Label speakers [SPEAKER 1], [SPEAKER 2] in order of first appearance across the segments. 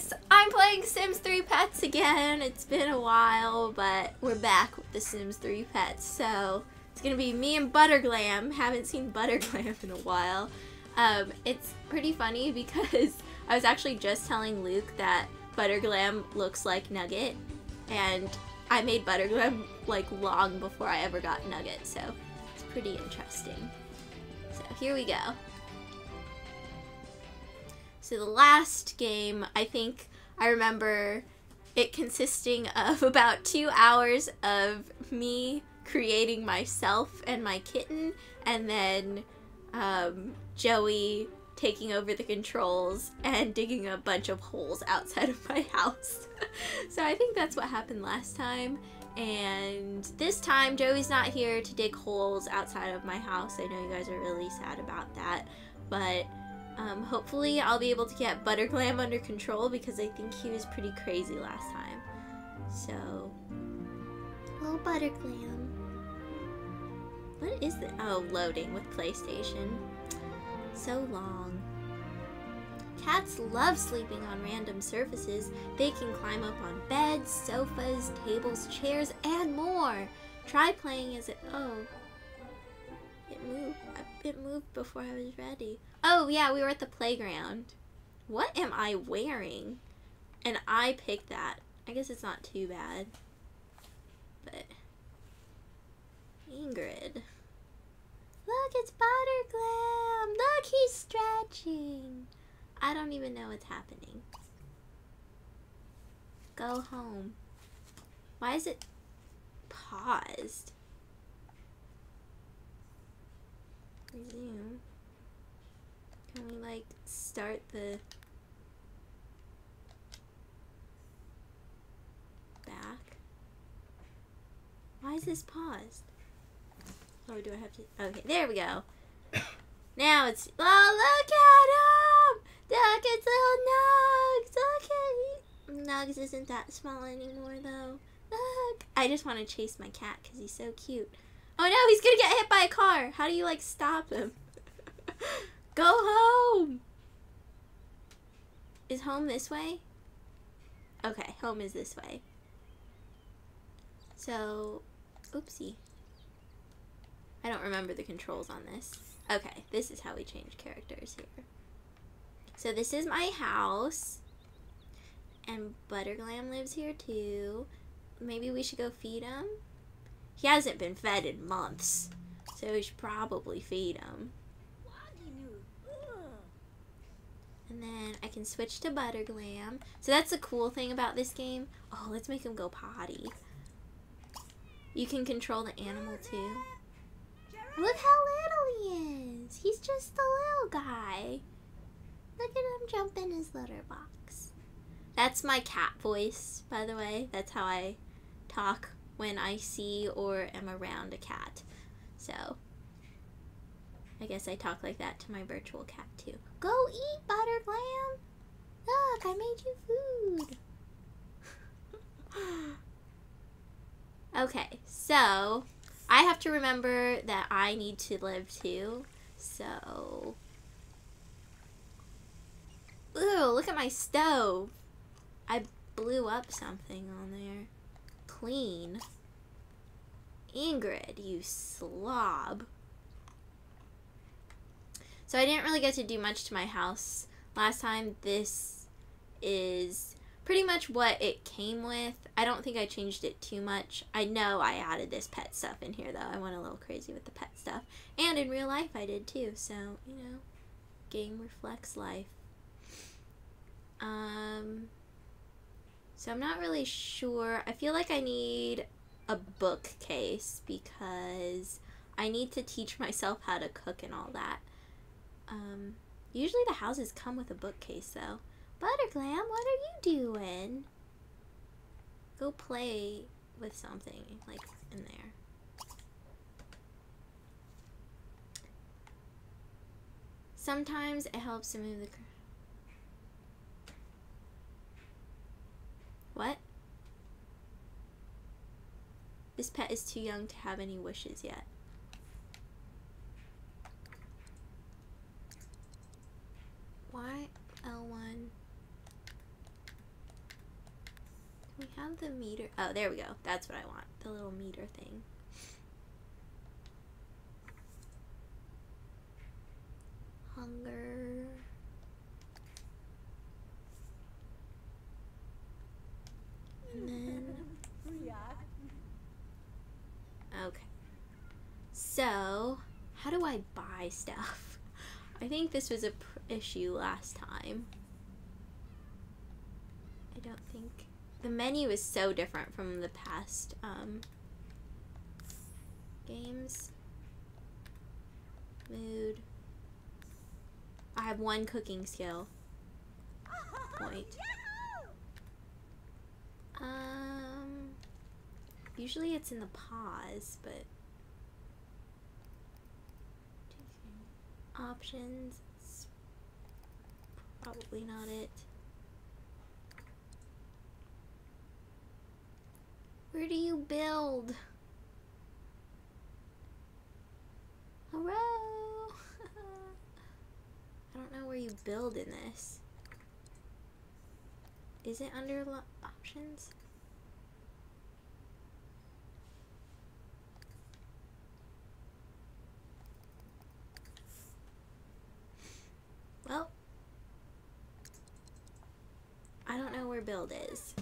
[SPEAKER 1] guys! I'm playing Sims 3 Pets again. It's been a while, but we're back with the Sims 3 Pets. So, it's gonna be me and Butterglam. Haven't seen Butterglam in a while. Um, it's pretty funny because I was actually just telling Luke that Butterglam looks like Nugget, and I made Butterglam like long before I ever got Nugget, so it's pretty interesting. So here we go. So the last game, I think I remember it consisting of about two hours of me creating myself and my kitten, and then um, Joey taking over the controls and digging a bunch of holes outside of my house. so I think that's what happened last time. And this time, Joey's not here to dig holes outside of my house. I know you guys are really sad about that, but um, hopefully I'll be able to get Butterglam under control because I think he was pretty crazy last time. So, oh Butterglam. What is it? Oh, loading with PlayStation. So long. Cats love sleeping on random surfaces. They can climb up on beds, sofas, tables, chairs, and more. Try playing as it. Oh, it moved. It moved before I was ready. Oh, yeah, we were at the playground. What am I wearing? And I picked that. I guess it's not too bad. But. Ingrid. Look, it's Butterglam! Look, he's stretching! I don't even know what's happening. Go home. Why is it paused? Resume. Can we like start the back? Why is this paused? Oh, do I have to? Okay, there we go. Now it's. Oh, look at him! Look, it's little Nugs! Look at Nugs isn't that small anymore, though. Look! I just want to chase my cat because he's so cute. Oh no, he's gonna get hit by a car! How do you, like, stop him? Go home! Is home this way? Okay, home is this way. So, oopsie. I don't remember the controls on this. Okay, this is how we change characters here. So this is my house. And Butterglam lives here too. Maybe we should go feed him? He hasn't been fed in months. So we should probably feed him. And then I can switch to Butterglam. So that's the cool thing about this game. Oh, let's make him go potty. You can control the animal too. Look how little he is. He's just a little guy. Look at him jump in his litter box. That's my cat voice, by the way. That's how I talk when I see or am around a cat. So, I guess I talk like that to my virtual cat too. Go eat, Butterglam. Look, I made you food. okay, so I have to remember that I need to live too. So, ooh, look at my stove. I blew up something on there. Clean. Ingrid, you slob. So I didn't really get to do much to my house last time. This is pretty much what it came with. I don't think I changed it too much. I know I added this pet stuff in here though. I went a little crazy with the pet stuff. And in real life I did too. So, you know, game reflects life. Um, so I'm not really sure. I feel like I need a bookcase because I need to teach myself how to cook and all that. Um, usually the houses come with a bookcase though. Butterglam, what are you doing? Go play with something, like, in there. Sometimes it helps to move the... This pet is too young to have any wishes yet. Why L1? we have the meter? Oh, there we go. That's what I want. The little meter thing. So, how do I buy stuff? I think this was a issue last time. I don't think the menu is so different from the past um, games. Mood. I have one cooking skill. Point. Um, usually it's in the pause, but options. It's probably not it. Where do you build? Hello? I don't know where you build in this. Is it under options? Well, Where build is.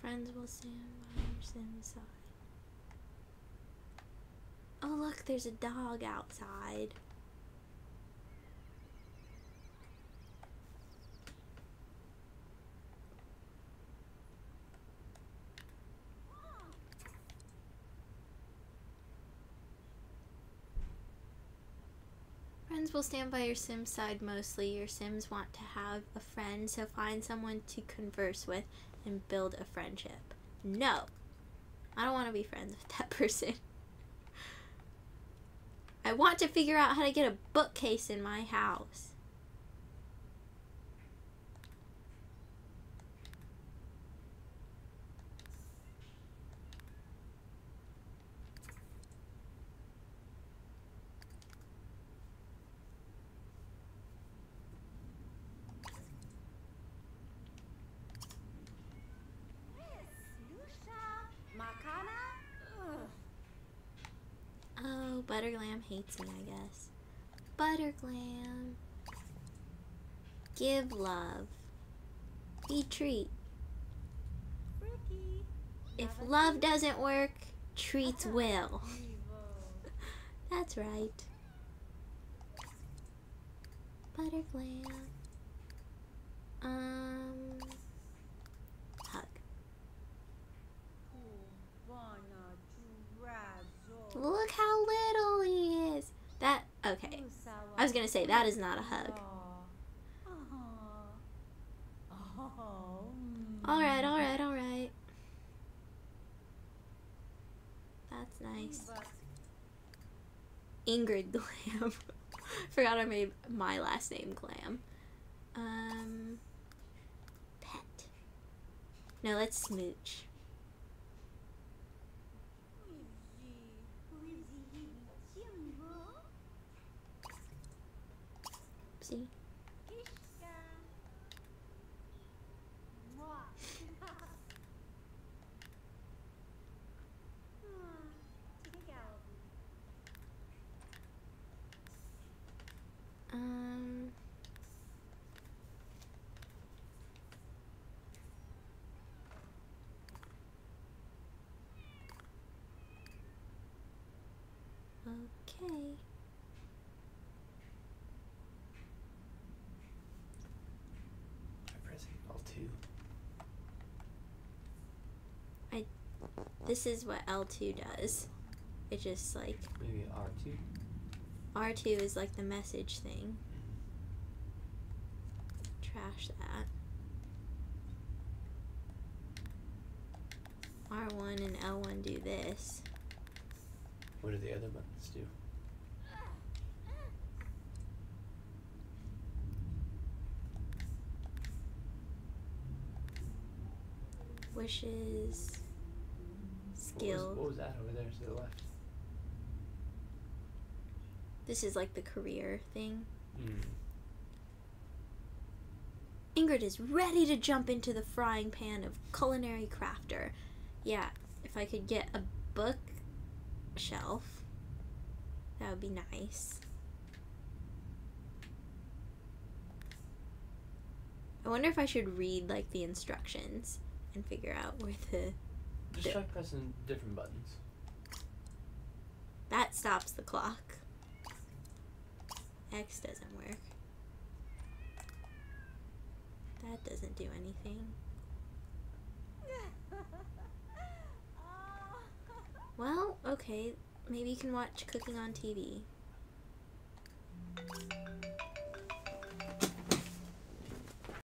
[SPEAKER 1] Friends will stand by your side. Oh, look, there's a dog outside. Friends will stand by your sim side mostly. Your sims want to have a friend, so find someone to converse with and build a friendship. No. I don't want to be friends with that person. I want to figure out how to get a bookcase in my house. Butterglam hates me, I guess. Butterglam. Give love. Be treat. If love doesn't work, treats will. That's right. Butterglam. Um. Hug. Look how little he is. That okay. I was gonna say that is not a hug. All right, all right, all right. That's nice. Ingrid Glam. Forgot I made my last name Glam. Um, pet. No, let's smooch. See? Um. Okay.
[SPEAKER 2] I'm pressing L2.
[SPEAKER 1] This is what L2 does. It just like
[SPEAKER 2] Maybe R2.
[SPEAKER 1] R2 is like the message thing. Trash that. R1 and L1 do this.
[SPEAKER 2] What do the other buttons do?
[SPEAKER 1] Wishes.
[SPEAKER 2] What was, what was that over there to the left?
[SPEAKER 1] This is like the career thing.
[SPEAKER 2] Mm.
[SPEAKER 1] Ingrid is ready to jump into the frying pan of culinary crafter. Yeah, if I could get a book shelf, that would be nice. I wonder if I should read like the instructions and figure out where the
[SPEAKER 2] Just
[SPEAKER 1] Yeah.
[SPEAKER 2] try pressing different buttons.
[SPEAKER 1] that stops the clock. X doesn't work. That doesn't do anything. Well, okay. Maybe you can watch cooking on TV.